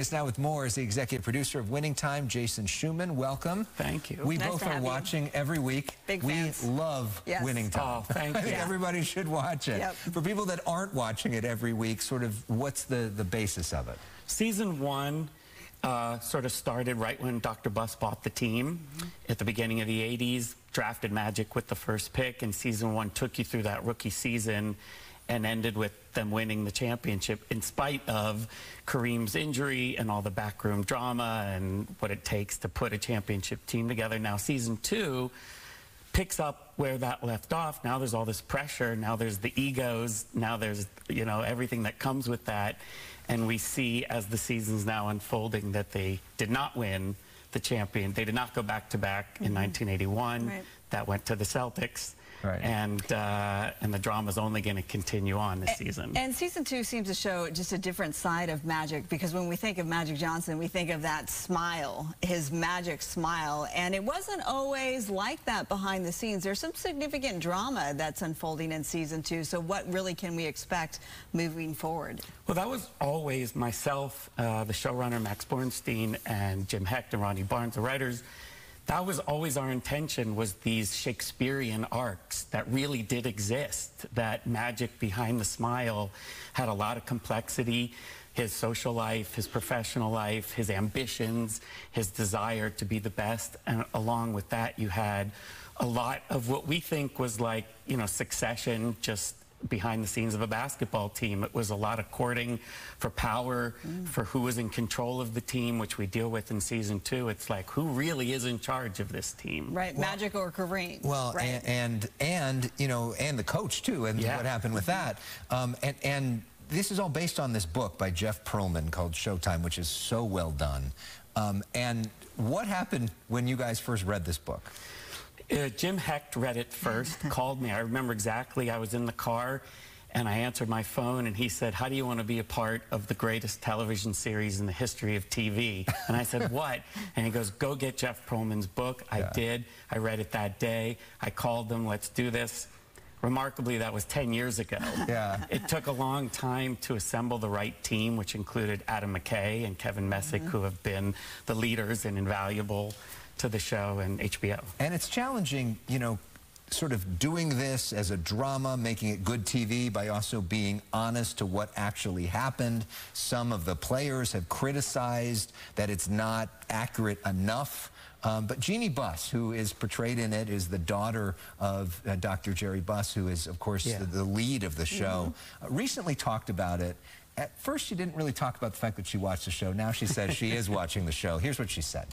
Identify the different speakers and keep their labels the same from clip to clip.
Speaker 1: Is now with more as the executive producer of Winning Time, Jason Shuman. Welcome.
Speaker 2: Thank you.
Speaker 1: We
Speaker 3: Nice
Speaker 1: both are
Speaker 3: have you.
Speaker 1: watching every week.
Speaker 3: Big
Speaker 1: we
Speaker 3: fans.
Speaker 1: love
Speaker 3: Yes.
Speaker 1: Winning Time.
Speaker 2: Oh, thank
Speaker 1: I think
Speaker 2: you.
Speaker 1: everybody should watch it.
Speaker 3: Yep.
Speaker 1: For people that aren't watching it every week, sort of what's the, the basis of it?
Speaker 2: Season one uh, sort of started right when Dr. Buss bought the team at the beginning of the 80s, drafted Magic with the first pick, and season one took you through that rookie season and ended with them winning the championship in spite of Kareem's injury and all the backroom drama and what it takes to put a championship team together. Now, season two picks up where that left off. Now there's all this pressure. Now there's the egos. Now there's, you know, everything that comes with that. And we see as the season's now unfolding that they did not win the champion. They did not go back to back in mm-hmm. 1981.
Speaker 3: Right.
Speaker 2: That went to the Celtics.
Speaker 1: Right.
Speaker 2: And, uh, and the drama's only going to continue on this season.
Speaker 3: And season two seems to show just a different side of Magic because when we think of Magic Johnson, we think of that smile, his magic smile. And it wasn't always like that behind the scenes. There's some significant drama that's unfolding in season two. So what really can we expect moving forward?
Speaker 2: Well, that was always myself, uh, the showrunner Max Borenstein, and Jim Hecht and Rodney Barnes, the writers. That was always our intention, was these Shakespearean arcs that really did exist, that magic behind the smile had a lot of complexity. His social life, his professional life, his ambitions, his desire to be the best. And along with that, you had a lot of what we think was like, you know, succession, just behind the scenes of a basketball team. It was a lot of courting for power, for who was in control of the team, which we deal with in season two. It's like, who really is in charge of this team?
Speaker 3: Right, Magic or Kareem?
Speaker 1: Well,
Speaker 3: right.
Speaker 1: and, and and you know, and the coach too, and
Speaker 2: Yeah.
Speaker 1: what happened with that. Um, and and this is all based on this book by Jeff Pearlman called Showtime, which is so well done. Um, and what happened when you guys first read this book?
Speaker 2: Uh, Jim Hecht read it first, called me. I remember exactly. I was in the car and I answered my phone and he said, How do you want to be a part of the greatest television series in the history of TV? And I said, What? And he goes, Go get Jeff Pearlman's book. I
Speaker 1: Yeah.
Speaker 2: did. I read it that day. I called them, Let's do this. Remarkably, that was 10 years ago.
Speaker 1: Yeah.
Speaker 2: It took a long time to assemble the right team, which included Adam McKay and Kevin Messick, who have been the leaders and invaluable to the show and HBO.
Speaker 1: And it's challenging, you know, sort of doing this as a drama, making it good TV by also being honest to what actually happened. Some of the players have criticized that it's not accurate enough. Um, but Jeanie Buss, who is portrayed in it, is the daughter of uh, Dr. Jerry Buss, who is, of course,
Speaker 2: Yeah.
Speaker 1: the, the lead of the show. Uh, recently talked about it. At first, she didn't really talk about the fact that she watched the show. Now she says she is watching the show. Here's what she said.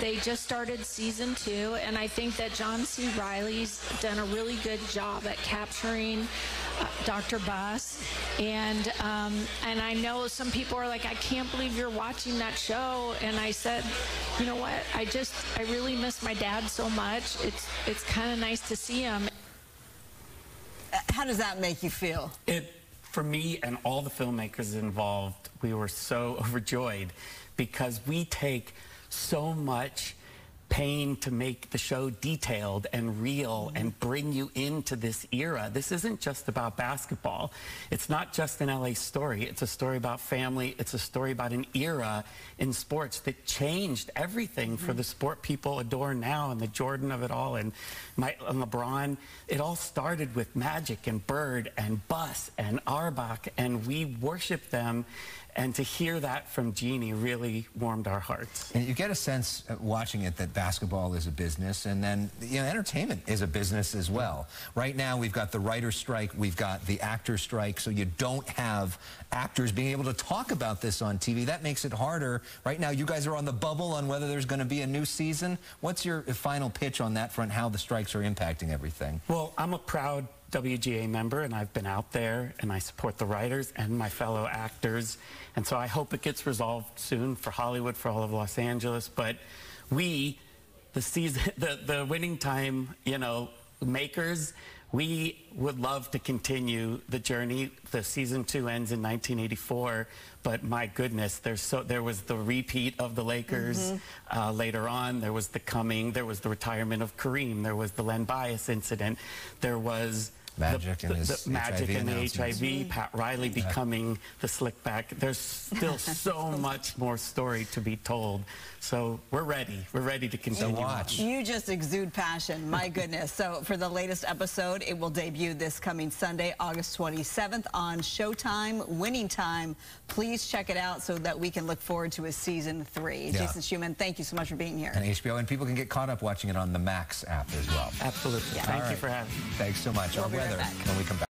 Speaker 4: They just started season two, and I think that John C. Reilly's done a really good job at capturing uh, Dr. Buss. And um, and I know some people are like, I can't believe you're watching that show. And I said, you know what? I just I really miss my dad so much. It's it's kind of nice to see him.
Speaker 3: How does that make you feel?
Speaker 2: It, for me and all the filmmakers involved, we were so overjoyed because we take so much pain to make the show detailed and real mm-hmm. and bring you into this era. This isn't just about basketball. It's not just an LA story. It's a story about family. It's a story about an era in sports that changed everything for mm-hmm. the sport people adore now and the Jordan of it all and, my, and LeBron. It all started with Magic and Bird and Buss and Auerbach and we worship them and to hear that from Jeanie really warmed our hearts.
Speaker 1: And you get a sense uh, watching it that basketball is a business and then you know entertainment is a business as well. Right now we've got the writer's strike, we've got the actor's strike, so you don't have actors being able to talk about this on TV. That makes it harder. Right now you guys are on the bubble on whether there's going to be a new season. What's your final pitch on that front, how the strikes are impacting everything?
Speaker 2: Well, I'm a proud WGA member, and I've been out there, and I support the writers and my fellow actors. And so I hope it gets resolved soon for Hollywood, for all of Los Angeles. But we, the season, the, the winning time, you know, makers, we would love to continue the journey. The season two ends in 1984, but my goodness, there's so there was the repeat of the Lakers uh, later on. There was the coming. There was the retirement of Kareem. There was the Len Bias incident. There was
Speaker 1: Magic and
Speaker 2: the,
Speaker 1: his
Speaker 2: the magic
Speaker 1: HIV
Speaker 2: and the. HIV, Pat Riley becoming the slick back. There's still so much more story to be told. So we're ready. We're ready to continue.
Speaker 1: watch.
Speaker 3: You just exude passion. My goodness. So for the latest episode, it will debut this coming Sunday, August 27th on Showtime, Winning Time. Please check it out so that we can look forward to a season three.
Speaker 1: Yeah.
Speaker 3: Jason Shuman, thank you so much for being here.
Speaker 1: And HBO, and people can get caught up watching it on the Max app as well.
Speaker 2: Absolutely. Thank
Speaker 1: All
Speaker 2: you for having me.
Speaker 1: Thanks so much.
Speaker 3: We'll
Speaker 1: Our
Speaker 3: be right
Speaker 1: weather when we come back.